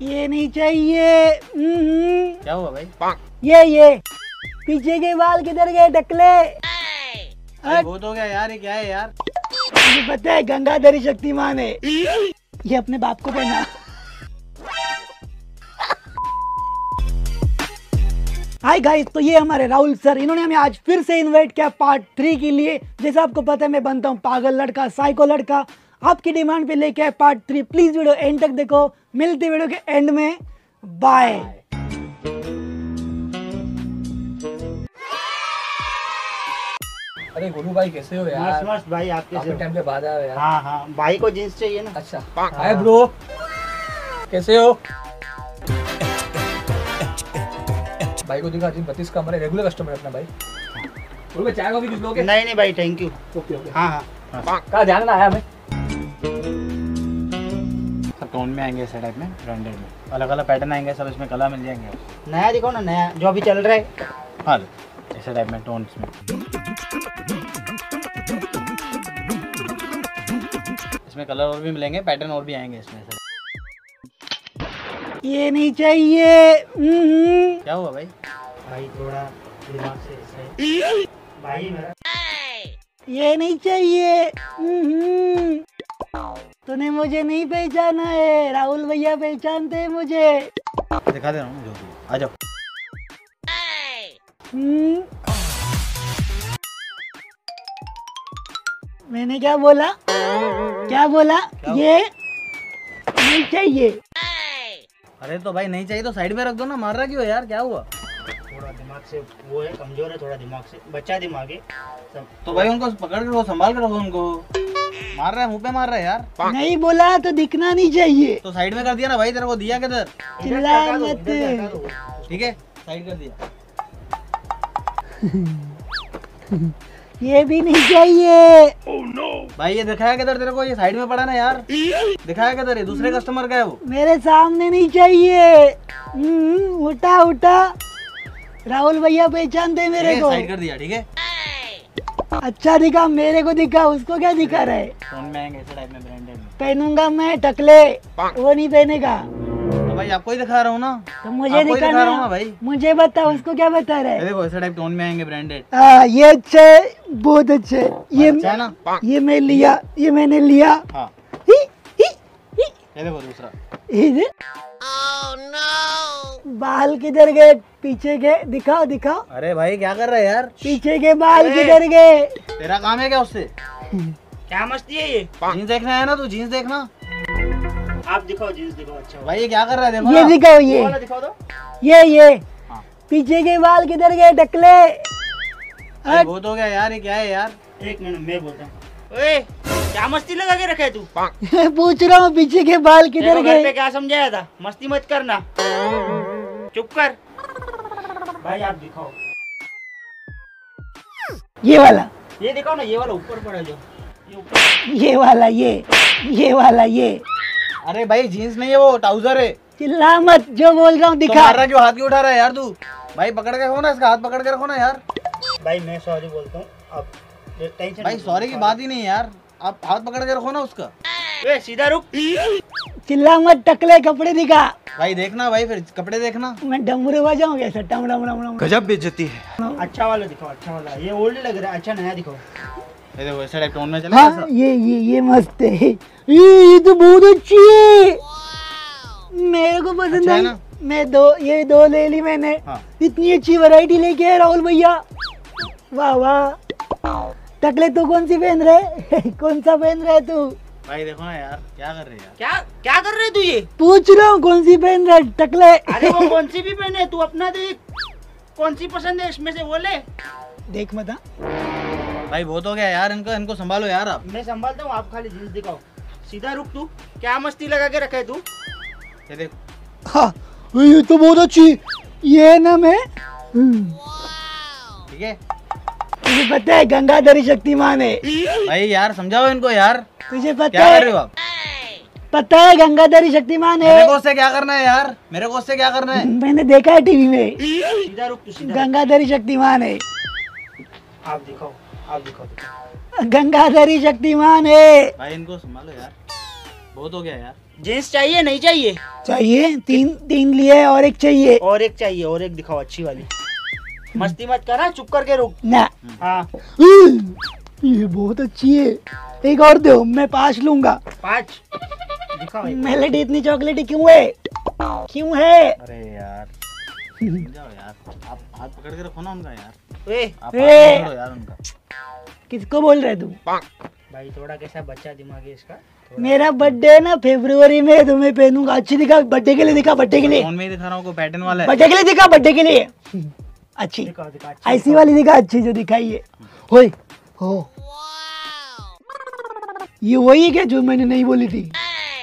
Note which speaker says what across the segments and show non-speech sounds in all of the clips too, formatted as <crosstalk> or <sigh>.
Speaker 1: ये नहीं चाहिए। हम्म,
Speaker 2: क्या हुआ भाई?
Speaker 1: ये ये। पीछे के बाल किधर गए टकले
Speaker 2: अरे बहुत हो गया यार ये क्या है यार?
Speaker 1: मुझे पता है गंगाधरी शक्तिमान है। ये अपने बाप को पहना। हाय गाइस तो ये हमारे राहुल सर इन्होंने हमें आज फिर से इनवाइट किया पार्ट थ्री के लिए। जैसे आपको पता है मैं बनता हूँ पागल लड़का साइको लड़का। आपकी डिमांड पे लेके आए part three please video end तक देखो। मिलती वीडियो के एंड में. बाय
Speaker 3: अरे गोलू भाई कैसे हो यार?
Speaker 4: मस्त मस्त भाई आप कैसे
Speaker 3: टाइम के बाद आए हो यार।
Speaker 4: हाँ हाँ। भाई को जींस चाहिए ना?
Speaker 3: अच्छा। हाय ब्रो कैसे हो? भाई को दिखा जी बत्तीस का हमारे रेगुलर कस्टमर है अपना भाई। भाई चाय कॉफ़ी कुछ लोगे
Speaker 4: नहीं नहीं भाई थैंक यू
Speaker 3: ओके ओके
Speaker 4: हाँ हाँ।
Speaker 3: कहाँ ध्यान ना आया हमें?
Speaker 2: टोन में आएँगे ऐसे टाइप में ब्रांडेड में। अलग अलग पैटर्न आएँगे सब इसमें कलर मिल जाएँगे।
Speaker 4: नया दिखाओ ना नया जो अभी चल रहा है।
Speaker 2: हाँ ऐसे टाइप में टोन्स में। इसमें कलर और भी मिलेंगे पैटर्न और भी आएँगे इसमें सर
Speaker 1: ये नहीं चाहिए।
Speaker 2: क्या हुआ भाई?
Speaker 4: भाई थोड़ा दिमाग से भाई मेरा
Speaker 1: ये नहीं चाहिए। तूने मुझे नहीं पहचाना है। राहुल भैया पहचानते हैं मुझे।
Speaker 2: दिखा दे रहा हूँ जो भी आ जाओ।
Speaker 1: हम्म। मैंने क्या बोला? क्या बोला? ये नहीं चाहिए।
Speaker 2: अरे तो भाई नहीं चाहिए तो साइड में रख दो ना मार रहा क्यों यार? क्या हुआ?
Speaker 4: थोड़ा दिमाग से वो है कमज़ोर है थोड़ा दिमाग से बच्चा दिमाग है।
Speaker 2: तो भाई उनको पकड़ कर रखो संभाल कर रखो उनको। मार रहा है मुँह पे मार रहा है यार।
Speaker 1: नहीं बोला तो दिखना नहीं चाहिए।
Speaker 2: तो साइड में कर दिया ना भाई तेरे को दिया किधर?
Speaker 1: चिल्ला मत।
Speaker 2: ठीक है साइड कर दिया। <laughs>
Speaker 1: ये भी नहीं चाहिए। Oh, no.
Speaker 2: भाई ये दिखाया किधर तेरे को? ये साइड में पड़ा ना यार। दिखाया किधर है? दूसरे कस्टमर का है वो।
Speaker 1: मेरे सामने नहीं चाहिए। हम्म, उठा उठा। राहुल भैया पहचानते मेरे को।
Speaker 2: साइड कर दिया ठीक है?
Speaker 1: अच्छा दिखा मेरे को दिखा उसको क्या दिखा रहा है?
Speaker 2: फ़ोन में आएँगे ऐसे टाइप में ब्रांडेड
Speaker 1: पहनूँगा मैं टकले। वो नहीं पहनेगा।
Speaker 2: तो भाई आपको ही दिखा रहा हूँ ना।
Speaker 1: तो मुझे
Speaker 2: दिखा रहा हूँ। भाई।
Speaker 1: मुझे बता उसको क्या बता रहा है?
Speaker 2: देखो ऐसे टाइप टोन में आएँगे ब्रांडेड
Speaker 1: हाँ ये अच्छे बहुत अच्छे ये
Speaker 2: अच्छा
Speaker 1: ये मैं लिया ये मैंने लिया।
Speaker 2: ही, ये देखो दूसरा।
Speaker 1: इधर बाल किधर गए? पीछे के दिखाओ दिखाओ
Speaker 2: अरे भाई क्या कर रहा है यार?
Speaker 1: पीछे के बाल किधर गए?
Speaker 2: तेरा काम है क्या उससे?
Speaker 4: क्या मस्ती है ये?
Speaker 2: जीन्स देखना है ना तू? जीन्स देखना।
Speaker 4: आप दिखाओ जींस दिखाओ अच्छा।
Speaker 2: भाई ये क्या कर रहा है? देखो
Speaker 1: ये दिखाओ
Speaker 4: ये।
Speaker 1: ये
Speaker 4: दिखाओ तो।
Speaker 1: ये ये।
Speaker 2: हाँ।
Speaker 1: पीछे के बाल किधर गए? टकले
Speaker 2: भाई बहुत हो गया यार ये क्या है यार?
Speaker 4: एक मिनट मैं बोलता हूँ। ओए! क्या मस्ती लगा के रखे तू? <laughs>
Speaker 1: पूछ रहा हूँ पीछे के बाल किधर
Speaker 4: घर पे
Speaker 1: गए
Speaker 4: क्या समझाया था? मस्ती मत करना। चुप कर। भाई आप दिखाओ।
Speaker 1: ये वाला।
Speaker 4: ये दिखाओ ना ये वाला ऊपर पड़ा जो। ये ऊपर।
Speaker 1: ये वाला ये। ये वाला ये।
Speaker 2: अरे भाई जीन्स नहीं है वो ट्राउज़र है।
Speaker 1: चिल्ला मत जो बोल रहा हूँ दिखा।
Speaker 2: रहा क्यों हाथ क्यों उठा रहा है यार तू। भाई पकड़ के रखो ना इसका हाथ पकड़ के रखो ना यार।
Speaker 4: भाई मैं सॉरी बोलता हूँ। टेंशन
Speaker 2: भाई सॉरी की बात ही नहीं यार। आप हाथ पकड़ के रखो ना उसका।
Speaker 4: ए सीधा रुक।
Speaker 1: चिल्ला मत टकले कपड़े दिखा।
Speaker 2: भाई देखना भाई फिर कपड़े देखना।
Speaker 1: मैं डमरू बजाऊं कैसा टम डम डम डम
Speaker 5: गजब बेइज्जती है।
Speaker 4: अच्छा वाला दिखाओ अच्छा वाला। ये ओल्ड लग रहा है अच्छा नया दिखाओ।
Speaker 2: ये देखो ऐसे टाइप टोन में चले।
Speaker 1: हाँ ये ये ये मस्त है। ये ये तो बहुत अच्छी है। मेरे को पसंद
Speaker 2: अच्छा है
Speaker 1: आई।
Speaker 2: ना?
Speaker 1: मैं दो ये दो ले ली मैंने।
Speaker 2: हाँ।
Speaker 1: इतनी अच्छी वैरायटी लेके आए राहुल भैया। वाह वाह। टकले तू कौन सी पहन रहे कौन सा पहन रहा तू
Speaker 2: भाई देखो ना यार क्या कर रहे हैं यार
Speaker 4: क्या क्या कर रहे तू ये
Speaker 1: पूछ रहा हूँ कौन सी पहन रहा टकले
Speaker 4: अरे वो कौन सी भी पहने तू अपना देख कौन सी पसंद है इसमें से बोले
Speaker 1: देख मत हाँ।
Speaker 2: भाई बहुत हो गया यार इनको इनको संभालो यार आप
Speaker 4: मैं संभालता हूँ आप खाली जींस दिखाओ सीधा रुक तू क्या मस्ती लगा के रखा है तू
Speaker 2: ये देखो
Speaker 1: हाँ ये तो बहुत अच्छी ये ना मैं
Speaker 2: ठीक है
Speaker 1: तुझे पता है गंगाधरी शक्तिमान है।
Speaker 2: भाई यार समझाओ इनको यार।
Speaker 1: तुझे पता
Speaker 2: क्या कर रहे
Speaker 1: है
Speaker 2: आप?
Speaker 1: पता है गंगाधरी शक्तिमान है।
Speaker 2: मेरे को उससे क्या करना है यार? मेरे को उससे क्या करना है?
Speaker 1: मैंने देखा है टीवी में।
Speaker 4: सीधा रुक सीधा
Speaker 1: गंगाधरी शक्तिमान है।
Speaker 4: आप दिखाओ आप दिखाओ दिखाओ।
Speaker 1: गंगाधरी शक्तिमान है।
Speaker 2: भाई इनको संभालो यार। बहुत हो गया यार।
Speaker 4: जींस चाहिए नहीं चाहिए?
Speaker 1: चाहिए तीन तीन लिए और एक चाहिए।
Speaker 4: और एक चाहिए और एक दिखाओ अच्छी वाली। मस्ती मत करा चुप करके रुक।
Speaker 1: ना।
Speaker 4: हाँ।
Speaker 1: ये बहुत अच्छी है। एक और दो मैं पाँच लूँगा।
Speaker 4: पाँच।
Speaker 1: मेलेडी इतनी चॉकलेटी क्यों है? क्यों है?
Speaker 2: अरे यार। समझाओ यार। आप हाथ पकड़ के रखो ना उनका यार।
Speaker 4: ए।
Speaker 2: आप
Speaker 1: ए!
Speaker 2: यार उनका।
Speaker 1: किसको बोल रहे तू
Speaker 4: भाई थोड़ा कैसा बच्चा दिमाग है इसका?
Speaker 1: मेरा बर्थडे है ना फरवरी में तुम्हें पहनूँगा। अच्छी दिखा बर्थडे के लिए दिखा बर्थडे के लिए।
Speaker 2: फ़ोन में दिखा रहा हूँ पैटर्न वाला
Speaker 1: बर्थडे के लिए दिखा बर्थडे के लिए। अच्छी।
Speaker 4: दिखाओ
Speaker 1: ऐसी वाली दिखा अच्छी जो दिखाई है। हो। ये वही है क्या जो मैंने नहीं बोली थी?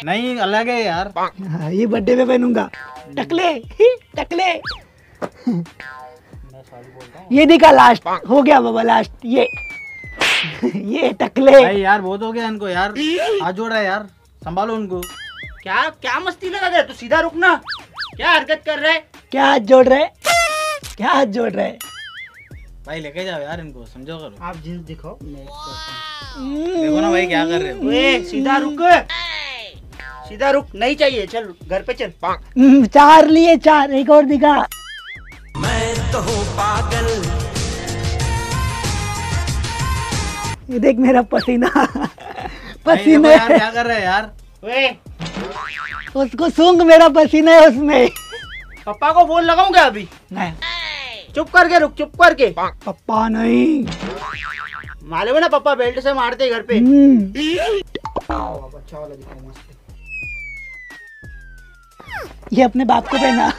Speaker 2: नहीं अलग है यार।
Speaker 1: हाँ, ये बर्थडे पे पहनूँगा। टकले ही, टकले।
Speaker 4: मैं सॉरी बोलता हूँ।
Speaker 1: ये दिखा लास्ट हो गया बाबा लास्ट ये ये टकले।
Speaker 2: भाई यार बहुत हो गया इनको यार। हाथ जोड़ रहा है यार। संभालो उनको।
Speaker 4: क्या क्या मस्ती लगा दे तू सीधा रुकना। क्या हरकत कर रहे
Speaker 1: क्या हाथ जोड़ रहे क्या हाथ जोड़ रहे
Speaker 2: भाई लेके जाओ यार इनको समझो करो।
Speaker 4: आप जींस दिखाओ। मैं करता
Speaker 2: देखो ना भाई क्या कर रहे हो।
Speaker 4: सीधा रुक। सीधा रुक नहीं चाहिए चल घर पे चल।
Speaker 1: हम्म, चार लिए चार एक और दिखा। मैं तो हूँ ये देख मेरा पसीना। पसीना।
Speaker 2: यार क्या कर रहे हैं यार।
Speaker 4: ए,
Speaker 1: उसको सूंघ मेरा पसीना है उसमें।
Speaker 4: पापा को फ़ोन लगाऊँ क्या अभी?
Speaker 1: नहीं।
Speaker 4: चुप करके रुक चुप करके।
Speaker 1: पप्पा नहीं।
Speaker 4: मालूम है ना पापा बेल्ट से मारते घर पे?
Speaker 1: हम्म,
Speaker 4: अच्छा वाला दिखाओ मस्त
Speaker 1: ये अपने बाप को पहना।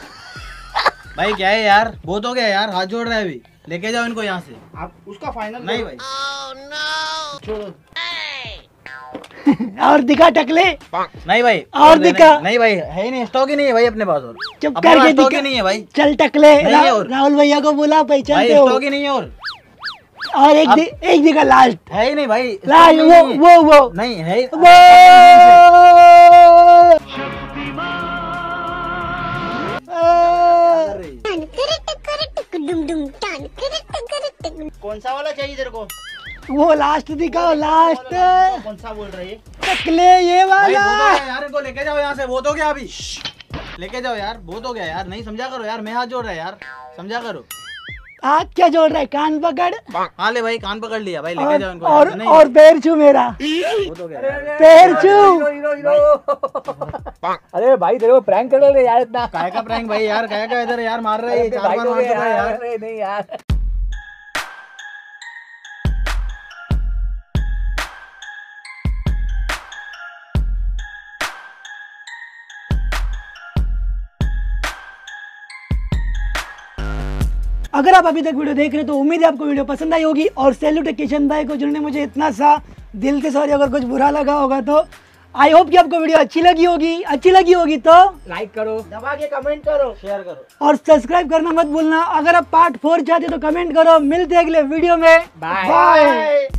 Speaker 2: भाई क्या है यार? बहुत हो गया यार हाथ जोड़ रहा है अभी। लेके जाओ इनको यहाँ से।
Speaker 4: आप उसका फाइनल
Speaker 2: नहीं भाई।
Speaker 4: छोड़ो।
Speaker 1: और दिखा टकले
Speaker 2: नहीं भाई
Speaker 1: और दिखा।
Speaker 2: नहीं भाई है ही नहीं स्टॉक ही नहीं है भाई अपने पास और
Speaker 1: चुप करके
Speaker 2: स्टॉक ही
Speaker 1: दिखा
Speaker 2: नहीं है भाई
Speaker 1: चल टकले रा, राहुल भैया को बोला
Speaker 2: भाई
Speaker 1: पहचानते हो
Speaker 2: स्टॉक ही नहीं है और
Speaker 1: और एक दि, एक दिखा लास्ट
Speaker 2: है ही नहीं भाई
Speaker 1: लास्ट वो वो वो
Speaker 2: नहीं है
Speaker 1: वो
Speaker 2: है?
Speaker 4: कौन सा वाला चाहिए तेरे को
Speaker 1: वो लास्ट दिखाओ लास्ट
Speaker 4: कौन सा बोल रही है?
Speaker 1: टकले ये वाला।
Speaker 2: गया यार इनको लेके जाओ यहाँ से बहुत हो गया अभी? लेके जाओ यार बहुत हो गया यार नहीं समझा करो यार मैं हाथ जोड़ रहा है यार समझा करो।
Speaker 1: हाथ क्या जोड़ रहा है कान पकड़?
Speaker 2: हाँ ले भाई कान पकड़ लिया भाई लेके जाओ इनको
Speaker 1: और,
Speaker 2: नहीं।
Speaker 1: और पैर छू मेरा।
Speaker 2: यार।
Speaker 1: पैर छू।
Speaker 3: अरे भाई तेरे को प्रैंक कर रहे यार इतना।
Speaker 2: काय का प्रैंक भाई यार काय का इधर यार मार रहे हैं चार बार मार चुका है
Speaker 3: यार। नहीं यार।
Speaker 1: अगर आप अभी तक वीडियो देख रहे हो तो उम्मीद है आपको वीडियो पसंद आई होगी। और सैल्यूट है किशन भाई को जिन्होंने मुझे इतना सा दिल से सॉरी अगर कुछ बुरा लगा होगा तो आई होप कि आपको वीडियो अच्छी लगी होगी। अच्छी लगी होगी तो
Speaker 3: लाइक करो।
Speaker 4: दबा के कमेंट करो।
Speaker 2: शेयर करो।
Speaker 1: और सब्सक्राइब करना मत भूलना। अगर आप पार्ट फोर चाहते तो कमेंट करो। मिलते हैं अगले वीडियो में। Bye
Speaker 4: bye